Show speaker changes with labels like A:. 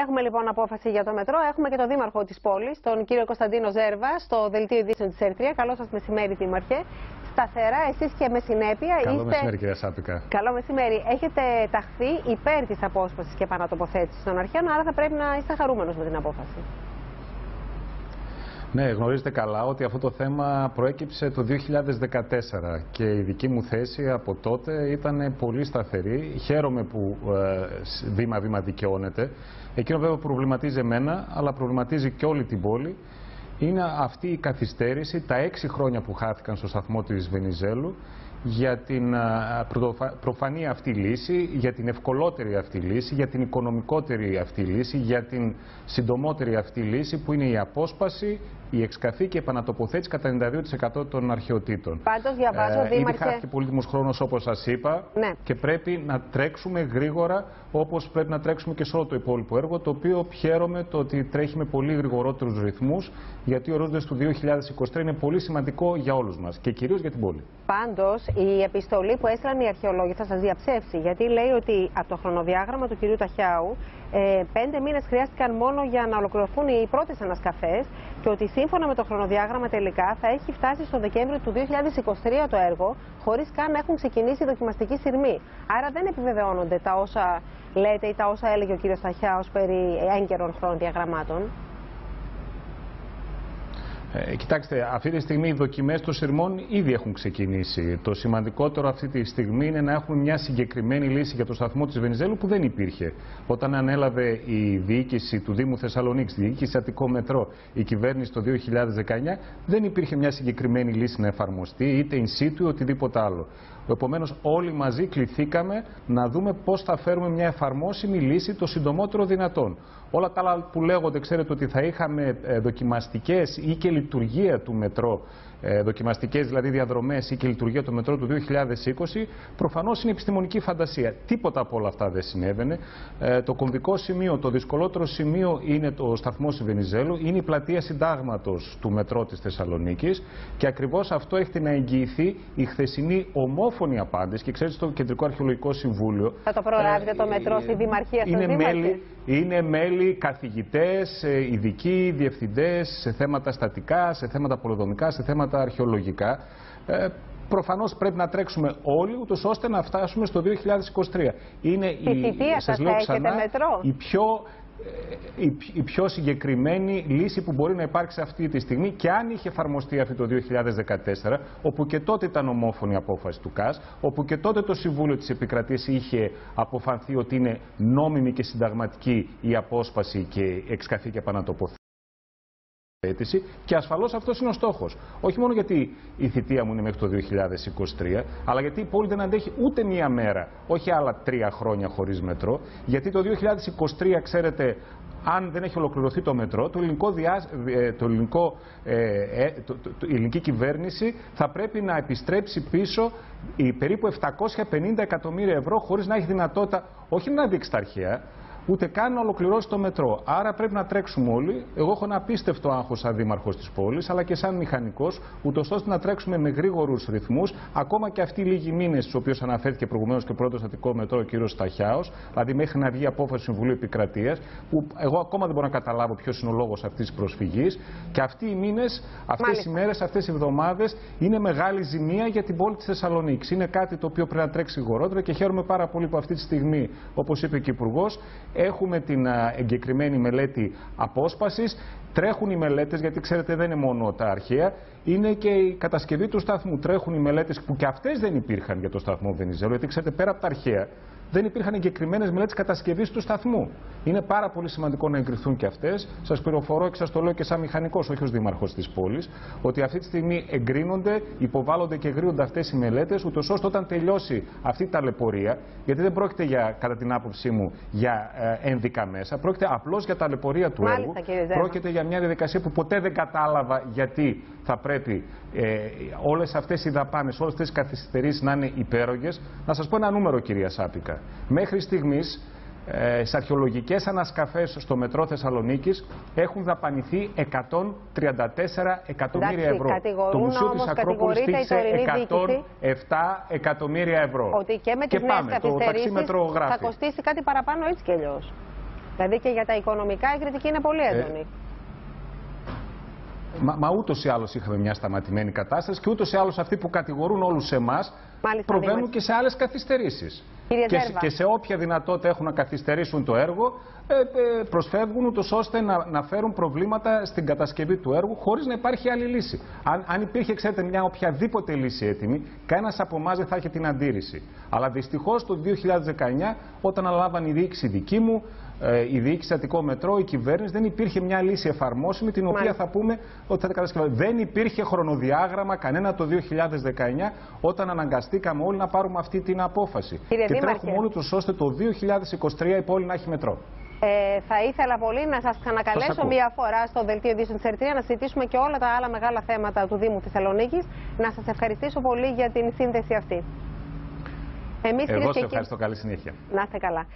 A: Έχουμε λοιπόν απόφαση για το μετρό. Έχουμε και τον δήμαρχο της πόλης, τον κύριο Κωνσταντίνο Ζέρβα, στο δελτίο ειδήσεων της Ερτρία. Καλό σας μεσημέρι, Δήμαρχε. Σταθερά, εσείς και με συνέπεια
B: Καλό
A: είστε.
B: μεσημέρι, κυρία Σάπικα.
A: Καλό μεσημέρι. Έχετε ταχθεί υπέρ της απόσπασης και επανατοποθέτηση των αρχαίων, άρα θα πρέπει να είστε χαρούμενος με την απόφαση.
B: Ναι, γνωρίζετε καλά ότι αυτό το θέμα προέκυψε το 2014 και η δική μου θέση από τότε ήταν πολύ σταθερή. Χαίρομαι που βήμα-βήμα δικαιώνεται. Εκείνο βέβαια προβληματίζει εμένα, αλλά προβληματίζει και όλη την πόλη. Είναι αυτή η καθυστέρηση, τα έξι χρόνια που χάθηκαν στο σταθμό της Βενιζέλου, για την προφανή αυτή λύση, για την ευκολότερη αυτή λύση, για την οικονομικότερη αυτή λύση, για την συντομότερη αυτή λύση που είναι η απόσπαση, η εξκαφή και η επανατοποθέτηση κατά 92% των αρχαιοτήτων.
A: Πάντως, διαβάζω, ε, Δήμαρχε.
B: Ήδη χάθηκε πολύτιμος χρόνος, όπως σας είπα,
A: ναι.
B: και πρέπει να τρέξουμε γρήγορα όπως πρέπει να τρέξουμε και σε όλο το υπόλοιπο έργο. Το οποίο χαίρομαι το ότι τρέχει με πολύ γρηγορότερους ρυθμούς, γιατί ο ορίζοντα του 2023 είναι πολύ σημαντικό για όλους μας και κυρίως για την πόλη.
A: Πάντως, η επιστολή που έστειλαν οι αρχαιολόγοι θα σας διαψεύσει, γιατί λέει ότι από το χρονοδιάγραμμα του κυρίου Ταχιάου, ε, πέντε μήνες χρειάστηκαν μόνο για να ολοκληρωθούν οι πρώτες ανασκαφές και ότι σύμφωνα με το χρονοδιάγραμμα τελικά θα έχει φτάσει στο Δεκέμβριο του 2023 το έργο, χωρίς καν να έχουν ξεκινήσει η δοκιμαστική σειρμή. Άρα δεν επιβεβαιώνονται τα όσα λέτε ή τα όσα έλεγε ο κύριος Ταχιάου περί έγκαιρων χρονοδιαγραμμάτων.
B: Ε, κοιτάξτε, αυτή τη στιγμή οι δοκιμές των σειρμών ήδη έχουν ξεκινήσει. Το σημαντικότερο αυτή τη στιγμή είναι να έχουμε μια συγκεκριμένη λύση για το σταθμό της Βενιζέλου που δεν υπήρχε. Όταν ανέλαβε η διοίκηση του Δήμου Θεσσαλονίκης, η διοίκηση Αττικό Μετρό, η κυβέρνηση το 2019, δεν υπήρχε μια συγκεκριμένη λύση να εφαρμοστεί, είτε in situ ή οτιδήποτε άλλο. Επομένως, όλοι μαζί κληθήκαμε να δούμε πώς θα φέρουμε μια εφαρμόσιμη λύση το συντομότερο δυνατόν. Όλα τα άλλα που λέγονται, ξέρετε ότι θα είχαμε δοκιμαστικές ή και λειτουργία του μετρό, δοκιμαστικές δηλαδή διαδρομές ή και λειτουργία του μετρό του 2020, προφανώς είναι επιστημονική φαντασία. Τίποτα από όλα αυτά δεν συνέβαινε. Το κομβικό σημείο, το δυσκολότερο σημείο είναι το σταθμό Βενιζέλου, είναι η πλατεία συντάγματος του μετρό της Θεσσαλονίκης και ακριβώς αυτό έχει να εγγυηθεί η χθεσινή ομόφωνη απάντηση. Και ξέρετε, στο Κεντρικό Αρχαιολογικό Συμβούλιο.
A: Θα το προλάβετε ε, το μετρό στη Δημαρχία
B: είναι μέλη, είναι μέλη καθηγητές, ειδικοί, διευθυντές σε θέματα στατικά, σε θέματα πολυδομικά, σε θέματα αρχαιολογικά. Ε, προφανώς πρέπει να τρέξουμε όλοι, ούτως ώστε να φτάσουμε στο 2023. Είναι
A: η, η, σας λέω ξανά, μετρό.
B: η πιο η, η πιο συγκεκριμένη λύση που μπορεί να υπάρξει αυτή τη στιγμή και αν είχε εφαρμοστεί αυτή το 2014, όπου και τότε ήταν ομόφωνη η απόφαση του ΚΑΣ, όπου και τότε το Συμβούλιο της Επικρατείας είχε αποφανθεί ότι είναι νόμιμη και συνταγματική η απόσπαση και εξκαφή και επανατοποθέτηση. Και ασφαλώς αυτός είναι ο στόχος. Όχι μόνο γιατί η θητεία μου είναι μέχρι το 2023, αλλά γιατί η πόλη δεν αντέχει ούτε μία μέρα, όχι άλλα τρία χρόνια χωρίς μετρό. Γιατί το 2023, ξέρετε, αν δεν έχει ολοκληρωθεί το μετρό, το ελληνικό διά, το ελληνικό, ε, το, το, η ελληνική κυβέρνηση θα πρέπει να επιστρέψει πίσω οι περίπου 750 εκατομμύρια ευρώ χωρίς να έχει δυνατότητα όχι να δείξει τα αρχαία, ούτε καν να ολοκληρώσει το μετρό. Άρα πρέπει να τρέξουμε όλοι. Εγώ έχω ένα απίστευτο άγχος σαν δήμαρχος της πόλης, αλλά και σαν μηχανικός, ούτως ώστε να τρέξουμε με γρήγορους ρυθμούς, ακόμα και αυτοί οι λίγοι μήνες, στους οποίους αναφέρθηκε προηγουμένως και ο πρώτος στατικό μετρό, ο κ. Σταχιάος, δηλαδή μέχρι να βγει απόφαση του Συμβουλίου Επικρατείας, που εγώ ακόμα δεν μπορώ να καταλάβω ποιος είναι ο λόγος αυτής της προσφυγής. Και αυτοί οι μήνες, αυτές οι μέρες, αυτές οι εβδομάδες είναι μεγάλη ζημία για την πόλη της Θεσσαλονίκης. Είναι κάτι το οποίο πρέπει να τρέξει γρηγορότερα και χαίρομαι πάρα πολύ που αυτή τη στιγμή, όπως είπε και ο Υπουργός, Έχουμε την εγκεκριμένη μελέτη απόσπασης, τρέχουν οι μελέτες, γιατί ξέρετε δεν είναι μόνο τα αρχαία, είναι και η κατασκευή του σταθμού. Τρέχουν οι μελέτες που και αυτές δεν υπήρχαν για το σταθμό Βενιζέλου, γιατί ξέρετε πέρα από τα αρχαία δεν υπήρχαν εγκεκριμένες μελέτες κατασκευής του σταθμού. Είναι πάρα πολύ σημαντικό να εγκριθούν και αυτές. Σας πληροφορώ και σας το λέω και σαν μηχανικός, όχι ως δήμαρχος της πόλης, ότι αυτή τη στιγμή εγκρίνονται, υποβάλλονται και εγκρίνονται αυτές οι μελέτες, ούτως ώστε όταν τελειώσει αυτή η ταλαιπωρία, γιατί δεν πρόκειται για, κατά την άποψή μου, για ε, ένδικα μέσα, πρόκειται απλώς για ταλαιπωρία του
A: Μάλιστα,
B: έργου. Πρόκειται για μια διαδικασία που ποτέ δεν κατάλαβα γιατί θα πρέπει ε, όλες αυτές οι δαπάνες, όλες αυτές οι καθυστερήσεις να είναι υπέρογες. Να σας πω ένα νούμερο, κυρία Σάπικα. Μέχρι στιγμής ε, σε αρχαιολογικές ανασκαφές στο μετρό Θεσσαλονίκης έχουν δαπανηθεί 134 εκατομμύρια
A: Εντάξει,
B: ευρώ. Το Μουσείο της Ακρόπολης στήξε 107 εκατομμύρια ευρώ.
A: Ότι και με τις
B: και πάμε,
A: νέες
B: το ταξίμετρο
A: θα
B: γράφει.
A: κοστίσει κάτι παραπάνω έτσι κι αλλιώς. Δηλαδή και για τα οικονομικά η κριτική είναι πολύ έντονη.
B: Μα, μα ούτως ή άλλως είχαμε μια σταματημένη κατάσταση και ούτως ή άλλως αυτοί που κατηγορούν όλους εμάς προβαίνουν και σε άλλες καθυστερήσεις. Και, και, σε όποια δυνατότητα έχουν να καθυστερήσουν το έργο, ε, ε, προσφεύγουν ούτως ώστε να, να φέρουν προβλήματα στην κατασκευή του έργου χωρίς να υπάρχει άλλη λύση. Αν, αν υπήρχε, ξέρετε, μια οποιαδήποτε λύση έτοιμη, κανένας από εμάς δεν θα είχε την αντίρρηση. Αλλά δυστυχώς το 2019, όταν αναλάβαν η διοίκηση δική μου, ε, η διοίκηση Αττικό Μετρό, η κυβέρνηση, δεν υπήρχε μια λύση εφαρμόσιμη την οποία θα πούμε ότι θα κατασκευαστεί. Δεν υπήρχε χρονοδιάγραμμα κανένα το 2019 όταν αναγκαστήκαμε όλοι να πάρουμε αυτή την απόφαση.
A: Κύριε
B: και
A: Δήμαρχε.
B: Τρέχουμε όλοι του ώστε το 2023 η πόλη να έχει μετρό.
A: Ε, θα ήθελα πολύ να σας ξανακαλέσω μία φορά στο Δελτίο Ειδήσεων της Ερτρία να συζητήσουμε και όλα τα άλλα μεγάλα θέματα του Δήμου Θεσσαλονίκης. Να σας ευχαριστήσω πολύ για την σύνδεση αυτή.
B: Εμείς, Εγώ σε ευχαριστώ. Καλή συνέχεια.
A: Να είστε καλά.